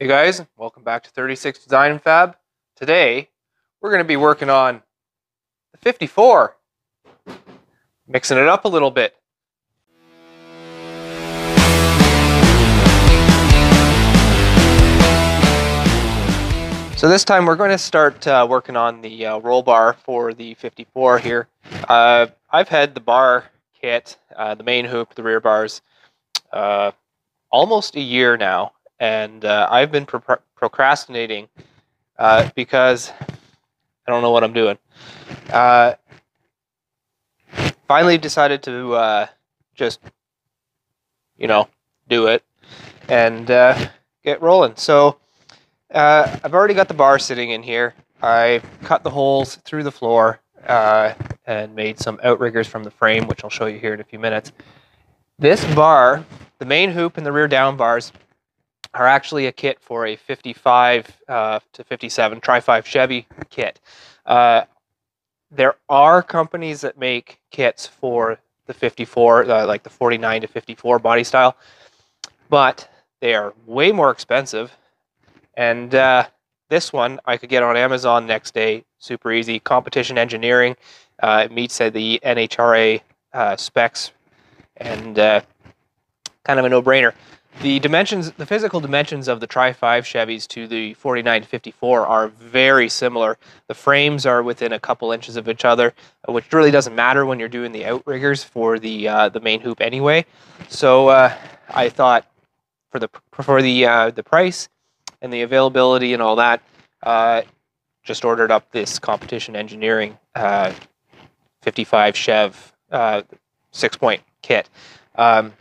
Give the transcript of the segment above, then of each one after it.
Hey guys, welcome back to 36 Design Fab. Today, we're going to be working on the 54. Mixing it up a little bit. So this time we're going to start uh, working on the uh, roll bar for the 54 here. Uh, I've had the bar kit, uh, the main hoop, the rear bars, uh, almost a year now and uh, I've been pro procrastinating uh, because I don't know what I'm doing. Uh, finally decided to uh, just, you know, do it and uh, get rolling. So uh, I've already got the bar sitting in here. I cut the holes through the floor and made some outriggers from the frame, which I'll show you here in a few minutes. This bar, the main hoop and the rear down bars, are actually a kit for a 55 uh, to 57 Tri-5 Chevy kit. Uh, there are companies that make kits for the 54, uh, like the 49 to 54 body style, but they are way more expensive. And uh, this one I could get on Amazon next day, super easy. Competition engineering, uh, it meets the NHRA uh, specs, and kind of a no-brainer. The dimensions, the physical dimensions of the Tri-5 Chevys to the 4954 are very similar. The frames are within a couple inches of each other, which really doesn't matter when you're doing the outriggers for the uh, the main hoop anyway. So uh, I thought for the for the uh, the price and the availability and all that, uh, just ordered up this competition engineering uh, 55 Chev uh, six point kit. Um,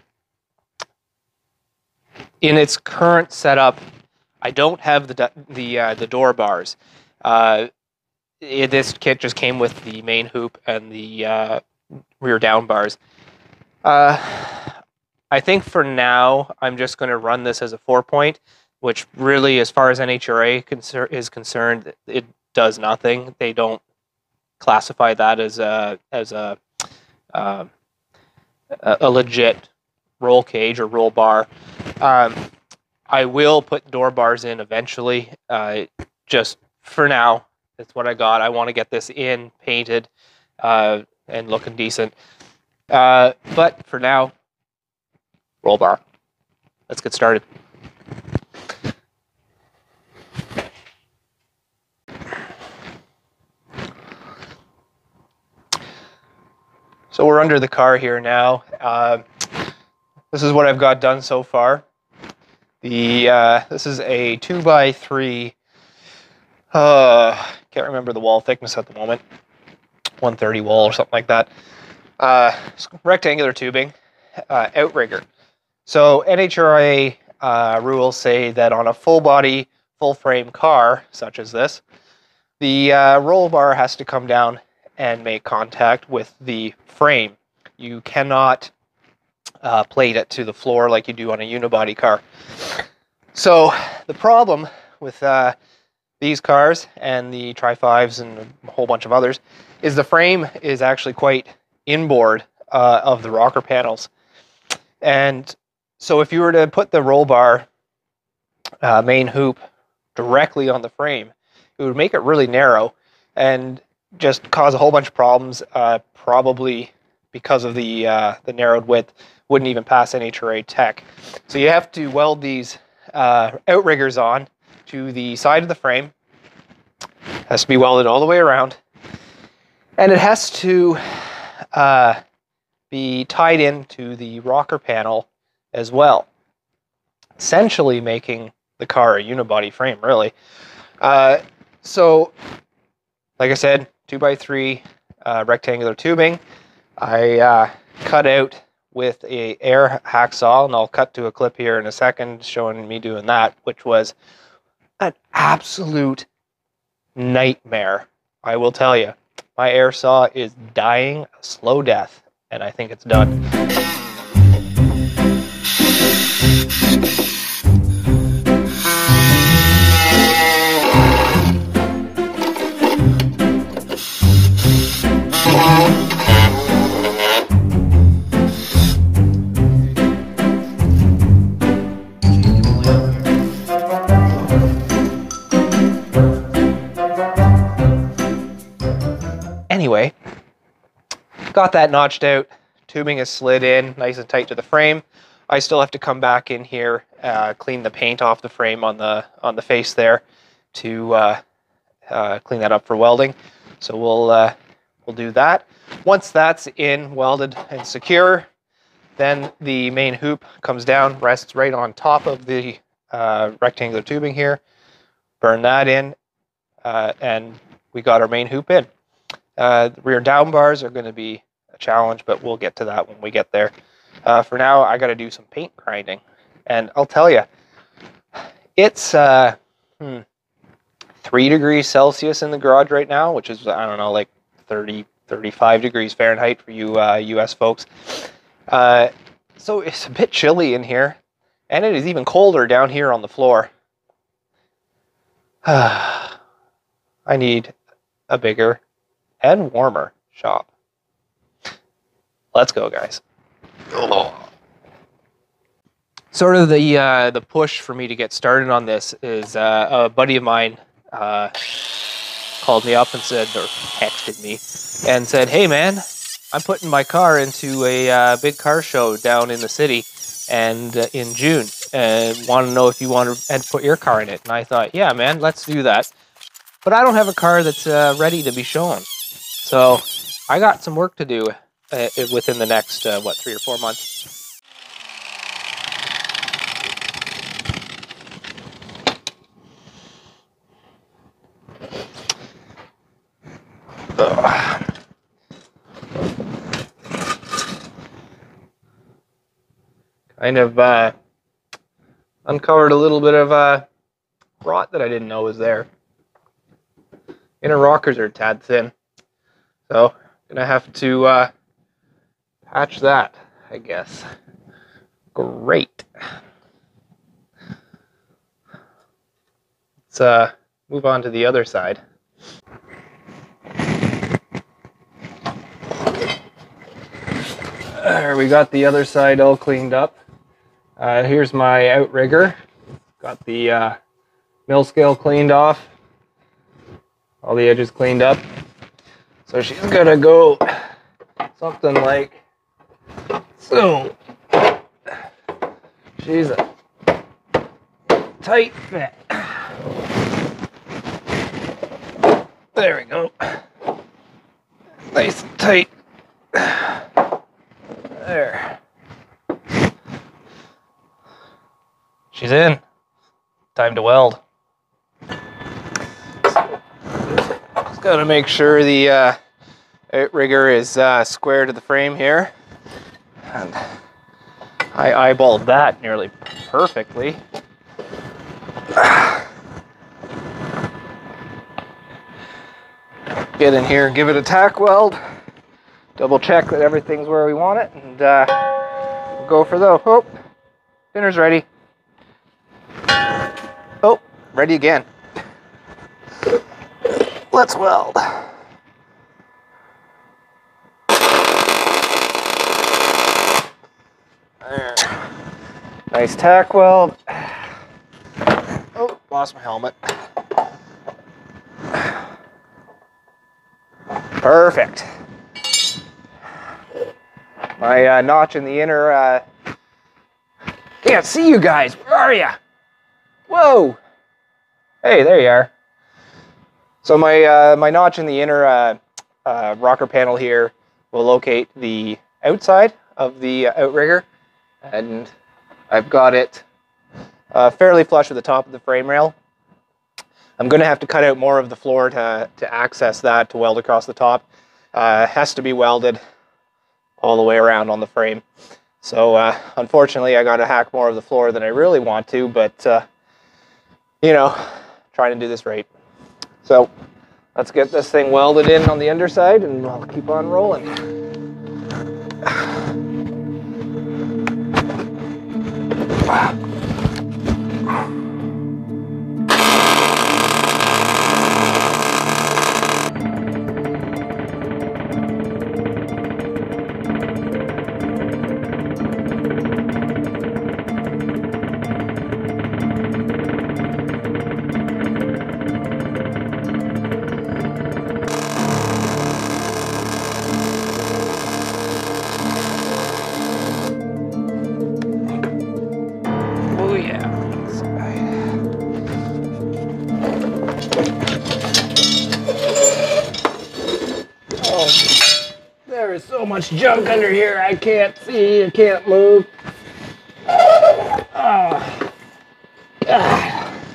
in its current setup, I don't have the the uh, the door bars. Uh, it, this kit just came with the main hoop and the uh, rear down bars. Uh, I think for now, I'm just going to run this as a four point, which really, as far as NHRA concer- is concerned, it does nothing. They don't classify that as a as a uh, a legit roll cage or roll bar. Um, I will put door bars in eventually. Uh, just for now, that's what I got. I want to get this in, painted, uh, and looking decent. Uh, but for now, roll bar. Let's get started. So we're under the car here now. Uh, this is what I've got done so far. The uh, this is a two by three. Uh, can't remember the wall thickness at the moment. 130 wall or something like that. Uh, rectangular tubing, uh, outrigger. So NHRA uh, rules say that on a full body, full frame car such as this, the uh, roll bar has to come down and make contact with the frame. You cannot uh, plate it to the floor like you do on a unibody car. So the problem with uh, these cars and the Tri-5s and a whole bunch of others is the frame is actually quite inboard uh, of the rocker panels. And so if you were to put the roll bar uh, main hoop directly on the frame, it would make it really narrow and just cause a whole bunch of problems, uh, probably because of the uh, the narrowed width wouldn't even pass NHRA tech. So you have to weld these uh, outriggers on to the side of the frame. Has to be welded all the way around. And it has to uh, be tied into the rocker panel as well. Essentially making the car a unibody frame, really. Uh, so, like I said, two by three uh, rectangular tubing. I uh, cut out with a air hacksaw, and I'll cut to a clip here in a second showing me doing that, which was an absolute nightmare. I will tell you, my air saw is dying a slow death, and I think it's done. Got that notched out. Tubing is slid in nice and tight to the frame. I still have to come back in here, uh, clean the paint off the frame on the on the face there to uh, uh, clean that up for welding. So we'll uh, we'll do that. Once that's in, welded and secure, then the main hoop comes down, rests right on top of the uh, rectangular tubing here. Burn that in, uh, and we got our main hoop in. Rear down bars are going to be challenge, but we'll get to that when we get there. Uh, for now, I got to do some paint grinding, and I'll tell you, it's uh, hmm, three degrees Celsius in the garage right now, which is I don't know, like 30, 35 degrees Fahrenheit for you uh, U.S. folks. Uh, so it's a bit chilly in here, and it is even colder down here on the floor. I need a bigger and warmer shop. Let's go, guys. Sort of the uh, the push for me to get started on this is uh, a buddy of mine uh, called me up and said, or texted me, and said, "Hey, man, I'm putting my car into a uh, big car show down in the city, and uh, in June, and want to know if you want to and put your car in it." And I thought, "Yeah, man, let's do that." But I don't have a car that's uh, ready to be shown, so I got some work to do uh, within the next uh, what three or four months. Kind of uh, uncovered a little bit of uh, rot that I didn't know was there. Inner rockers are a tad thin, so gonna have to uh, patch that, I guess. Great. Let's uh, move on to the other side. There, we got the other side all cleaned up. Uh, here's my outrigger. Got the uh, mill scale cleaned off. All the edges cleaned up. So she's gonna go something like so. She's a tight fit. There we go. Nice and tight. There. She's in. Time to weld. Just gotta make sure the uh, outrigger is uh, square to the frame here. And I eyeballed that nearly perfectly. Get in here and give it a tack weld double check that everything's where we want it, and uh, we'll go for the, oh, dinner's ready. Oh, ready again. Let's weld. Nice tack weld. Oh, lost my helmet. Perfect my uh, notch in the inner. Uh, can't see you guys. Where are you? Whoa! Hey, there you are. So my uh, my notch in the inner uh, uh, rocker panel here will locate the outside of the outrigger, and I've got it uh, fairly flush with the top of the frame rail. I'm going to have to cut out more of the floor to, to access that to weld across the top. Uh, has to be welded all the way around on the frame. So uh, unfortunately, I got to hack more of the floor than I really want to, but uh, you know, trying to do this right. So let's get this thing welded in on the underside and I'll keep on rolling. 吧。Much junk under here. I can't see. I can't move. Ah.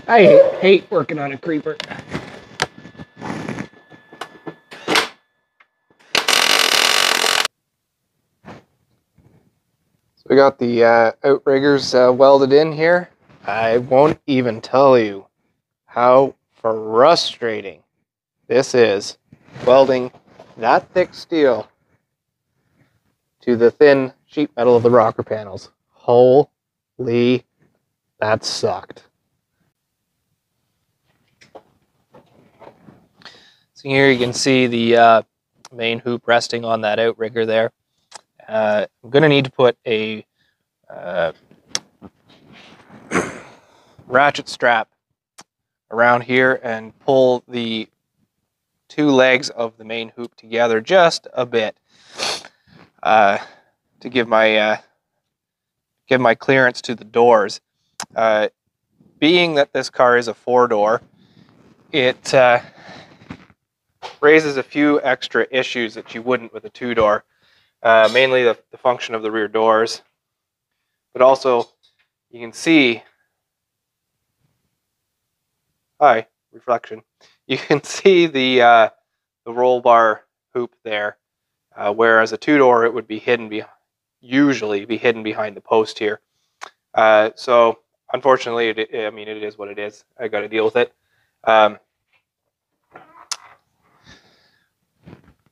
I hate, hate working on a creeper. So we got the uh, outriggers uh, welded in here. I won't even tell you how frustrating this is welding that thick steel to the thin sheet metal of the rocker panels. Holy, that sucked. So here you can see the uh, main hoop resting on that outrigger there. Uh, I'm going to need to put a uh, ratchet strap around here and pull the two legs of the main hoop together just a bit uh, to give my uh, give my clearance to the doors. Uh, being that this car is a four door, it uh, raises a few extra issues that you wouldn't with a two door. Uh, mainly the, the function of the rear doors, but also you can see, hi, reflection. You can see the, uh, the roll bar hoop there, uh, whereas a two-door, it would be hidden, be usually be hidden behind the post here. Uh, so unfortunately, it, I mean, it is what it is. I got to deal with it. Um,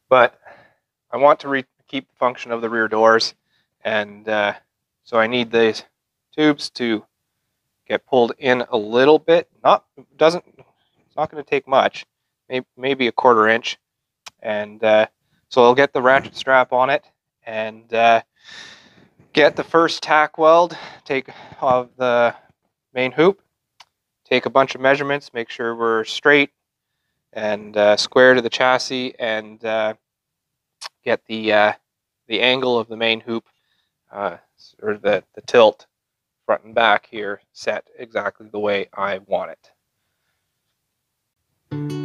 but I want to keep the function of the rear doors. And uh, so I need these tubes to get pulled in a little bit. Not doesn't it's not going to take much, maybe, maybe a quarter inch. And uh, so I'll get the ratchet strap on it and uh, get the first tack weld, take off the main hoop, take a bunch of measurements, make sure we're straight and uh, square to the chassis, and uh, get the uh, the angle of the main hoop uh, or the, the tilt front and back here set exactly the way I want it.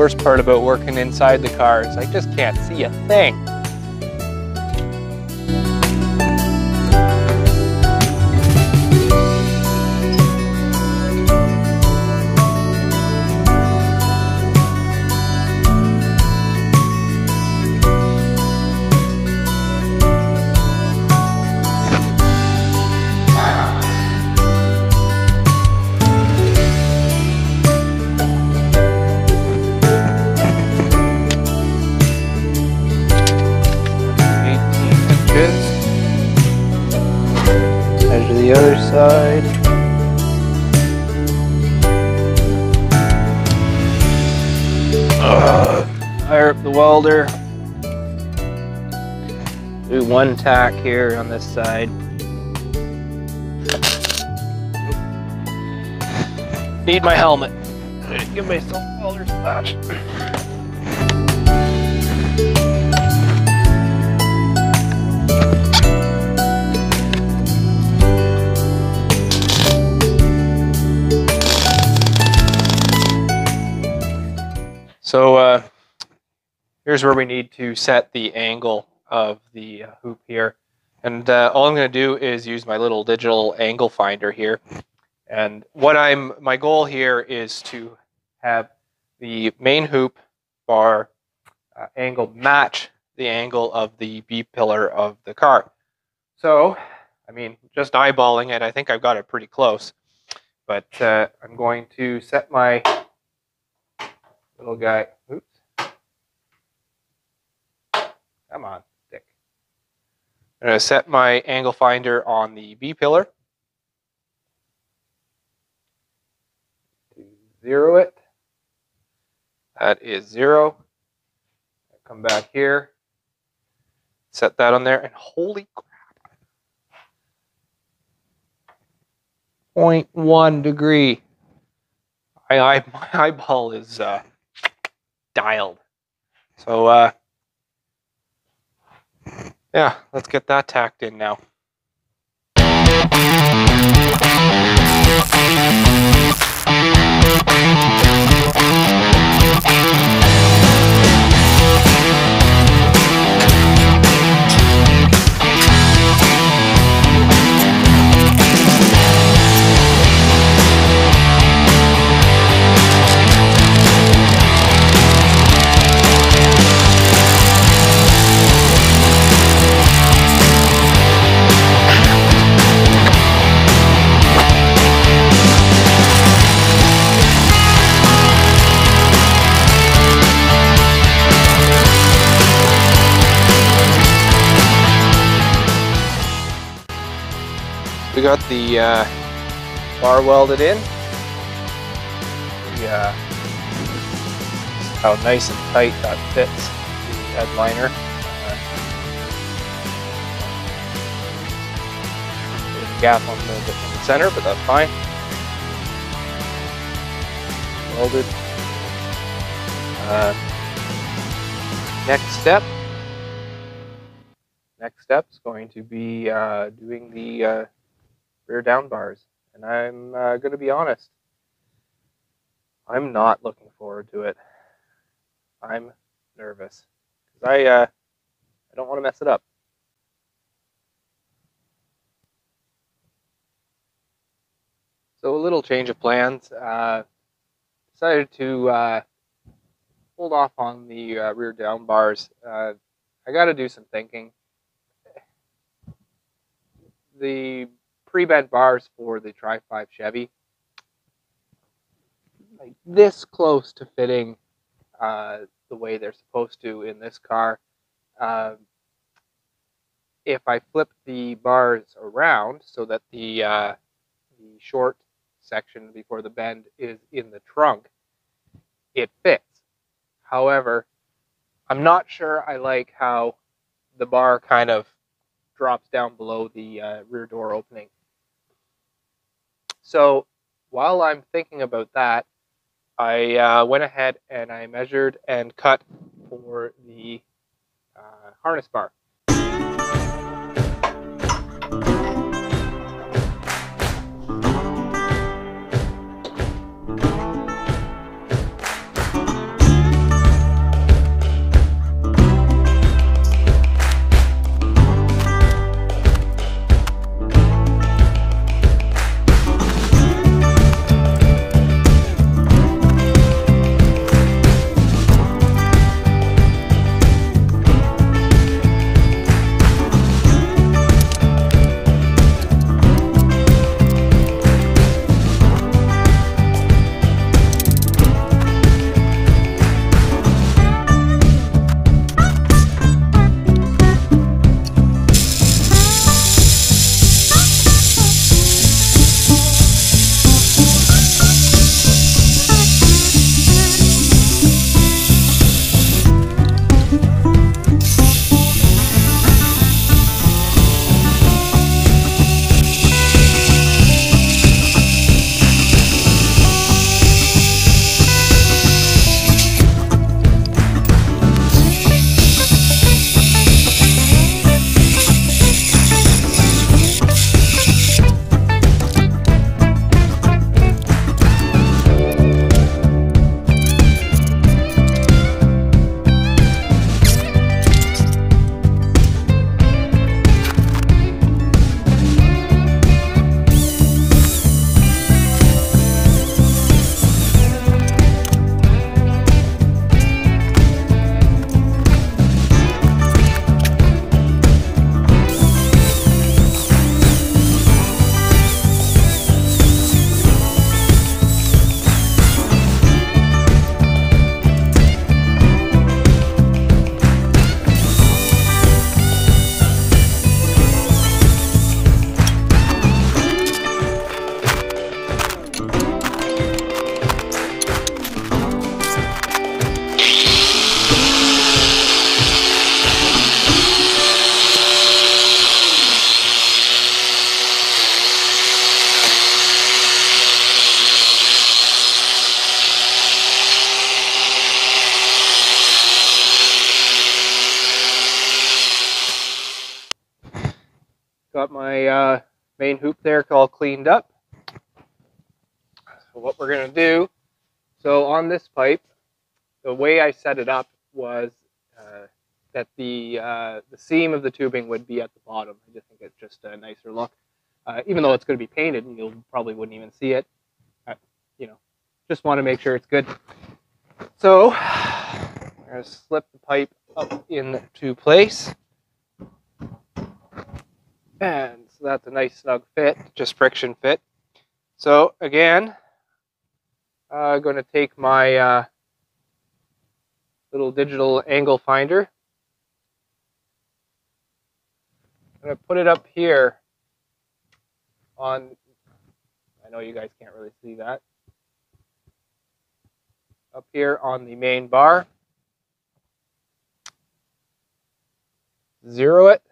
Worst part about working inside the car is I just can't see a thing. Tack here on this side. Need my helmet. Give myself welder splash. So uh, here's where we need to set the angle of the hoop here. And uh, all I'm going to do is use my little digital angle finder here. And what I'm, my goal here is to have the main hoop bar uh, angle match the angle of the B pillar of the car. So, I mean, just eyeballing it, I think I've got it pretty close. But uh, I'm going to set my little guy. Oops. Come on. I'm going to set my angle finder on the B pillar. Zero it. That is zero. Come back here. Set that on there. And holy crap. 0.1 degree. I, I, my eyeball is uh, dialed. So, uh, yeah, let's get that tacked in now. Got the uh, bar welded in. Uh, how nice and tight that fits the headliner. Uh, gap on the, the center, but that's fine. Welded. Uh, next step. Next step is going to be uh, doing the uh, rear down bars. And I'm uh, going to be honest, I'm not looking forward to it. I'm nervous because I uh, I don't want to mess it up. So a little change of plans. Uh, decided to uh, hold off on the uh, rear down bars. Uh, I got to do some thinking. The pre-bent bars for the Tri 5 Chevy, like this close to fitting uh, the way they're supposed to in this car. Uh, if I flip the bars around so that the uh, the short section before the bend is in the trunk, it fits. However, I'm not sure I like how the bar kind of drops down below the uh, rear door opening. So while I'm thinking about that, I uh, went ahead and I measured and cut for the uh, harness bar. Got my uh, main hoop there all cleaned up. So what we're gonna do, so on this pipe, the way I set it up was uh, that the uh, the seam of the tubing would be at the bottom. I just think it's just a nicer look. Uh, even though it's going to be painted, and you probably wouldn't even see it. Uh, you know, just want to make sure it's good. So I'm going to slip the pipe up into place. And so that's a nice snug fit, just friction fit. So again, I'm uh, going to take my uh, little digital angle finder. I'm going to put it up here on, I know you guys can't really see that, up here on the main bar. Zero it.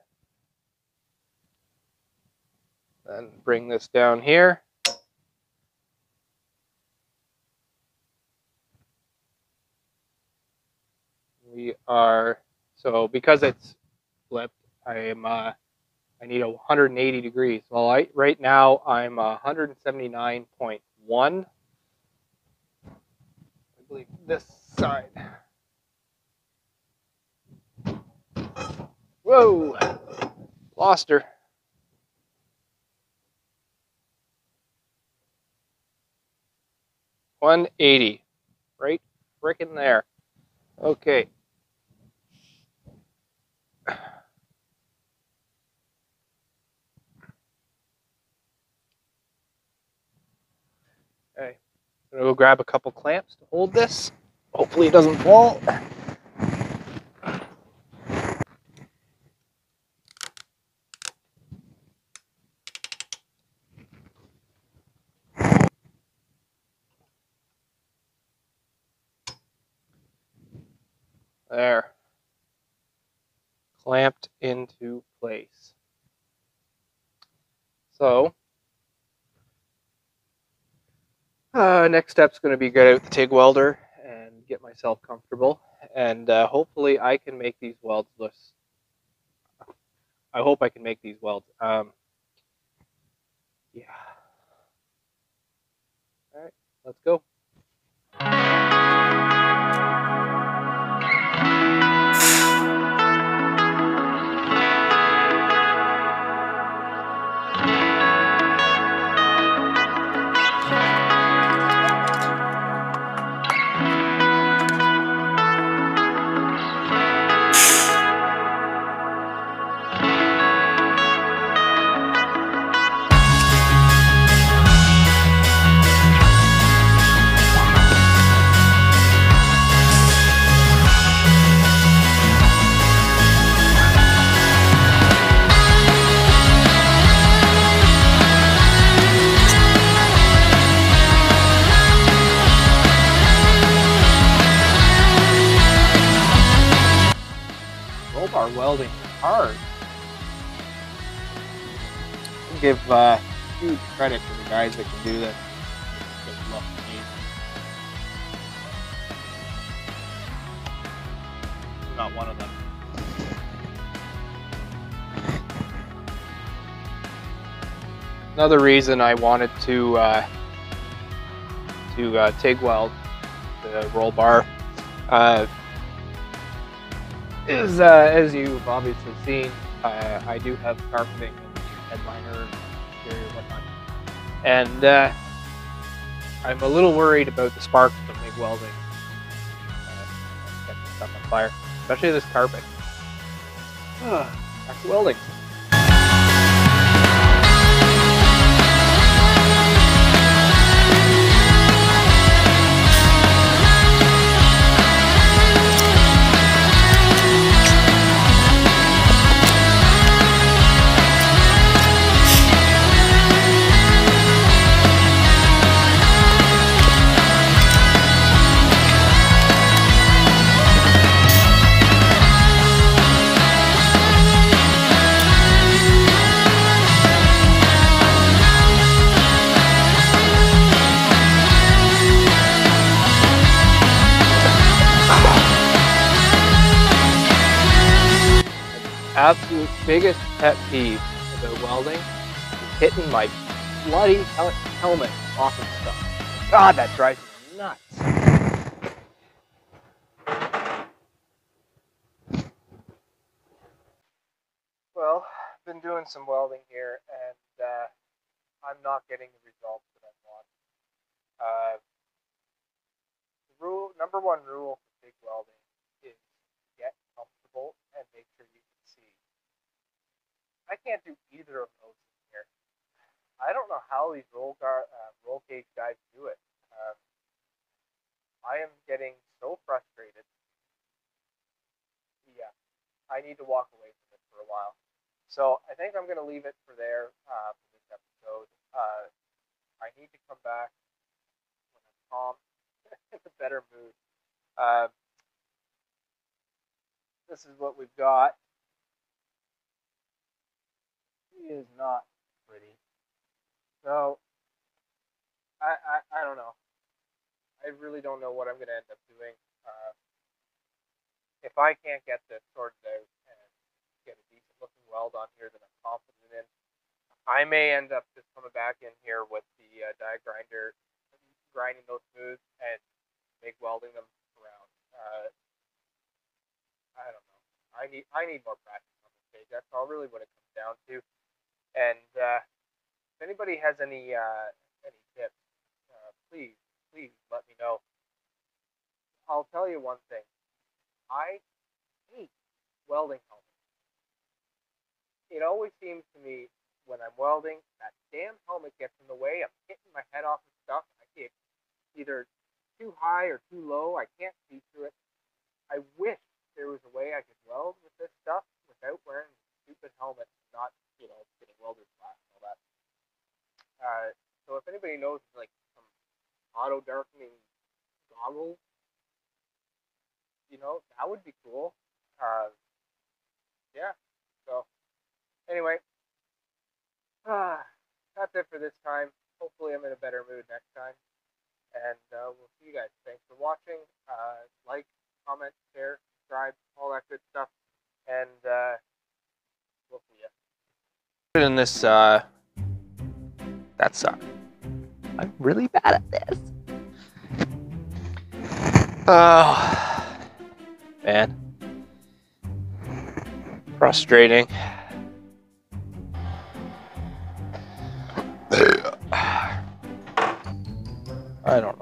Then bring this down here. We are, so because it's flipped, I am, uh, I need a 180 degrees. Well, I, right now I'm 179.1. I believe this side. Whoa, lost her. One eighty, right frickin' there. Okay. Okay, I'm gonna go grab a couple clamps to hold this. Hopefully it doesn't fall. There. Clamped into place. So, uh, next step's going to be get out the TIG welder and get myself comfortable. And uh, hopefully I can make these welds look. I hope I can make these welds. Um, yeah. All right, let's go. The guys that can do this. Just look amazing. I'm not one of them. Another reason I wanted to uh, to uh, TIG weld the roll bar. Uh, is, uh, as you've obviously seen, uh, I do have carpeting and headliner, interior, whatnot. And uh, I'm a little worried about the sparks from MIG welding uh, stuff on fire, especially this carpet. back to welding. Biggest pet peeve about welding, is hitting my bloody hel- helmet off of stuff. God, that drives me nuts. Well, I've been doing some welding here, and uh, I'm not getting the results that I want. Uh, rule number one rule for TIG welding is get comfortable and make sure you can see. I can't do either of those in here. I don't know how these roll gar- uh, roll cage guys do it. Um, I am getting so frustrated. Yeah, I need to walk away from it for a while. So I think I'm going to leave it for there uh, for this episode. Uh, I need to come back when I'm calm, in a better mood. Uh, we've got. Is not pretty. So I, I I don't know. I really don't know what I'm going to end up doing. Uh, if I can't get this sorted out and get a decent looking weld on here that I'm confident in, I may end up just coming back in here with the uh, die grinder, grinding those smooth and MIG welding them around. Uh, I don't know. I need I need more practice on this page. That's all really what it comes down to. And uh, if anybody has any uh, any tips, uh, please please let me know. I'll tell you one thing. I hate welding helmets. It always seems to me when I'm welding, that damn helmet gets in the way. I'm hitting my head off of stuff. I get either too high or too low. I can't see through it. I wish there was a way I could weld with this stuff without wearing stupid helmet, not, you know, getting welder's flash and all that. Uh, so if anybody knows like some auto darkening goggles, you know, that would be cool. Uh, yeah. So anyway, uh, that's it for this time. Hopefully, I'm in a better mood next time. And uh, we'll see you guys. Thanks for watching. Uh, like, comment, share, subscribe, all that good stuff, and uh, we'll see you. In this, uh, that sucked. I'm really bad at this. Oh, man. Frustrating. I don't